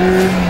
Mm-hmm.